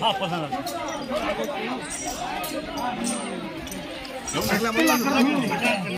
Ya, pasang lagi. Ya, pasang lagi.